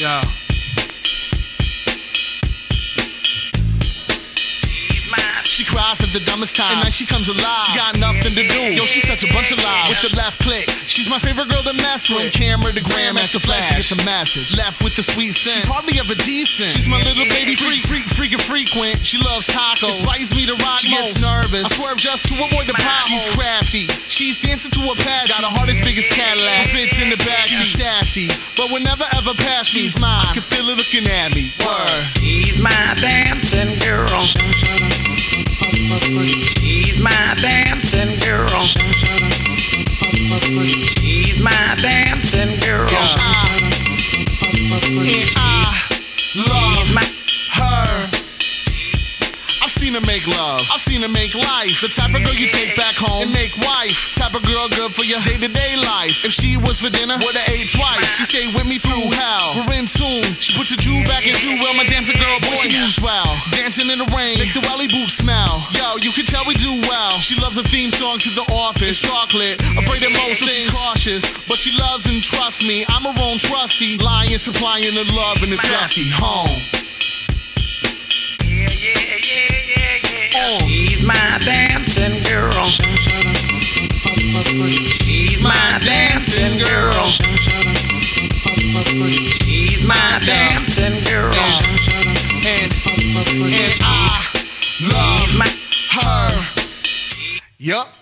Yeah. She cries at the dumbest time, and then she comes alive. She got nothing to do. Yo, she's such a bunch of lies. With the left click, she's my favorite girl to mess with. From camera to grandmaster flash to get the message. Left with the sweet scent. She's hardly ever decent. She's my little baby freak, frequent. She loves tacos. Inspires me to rock. She gets nervous. I swerve just to avoid the potholes. She's crafty. She's dancing to a pad. Got a heart as big as Cadillac. Fits in the back. She's sassy, but will never ever pass. She's mine. I can feel her looking at me. Word. She's my dancing girl. She's my dancing girl. She's my dancing girl. And I seen her make love. I've seen her make life. The type of girl you take back home and make wife. Type of girl good for your day to day life. If she was for dinner, would've ate twice. She stayed with me through hell. We're in tune. She puts her jewel back in shoe. Well, my dancing girl, boy, she moves well. Dancing in the rain, make the welly boots smell. Yo, you can tell we do well. She loves a theme song to the office. Chocolate, afraid of most things. She's cautious, but she loves and trusts me. I'm her own trusty. Lying, supplying the love in this dusty home. Dancing girl. She's my dancing girl. And, and I love her. Yup.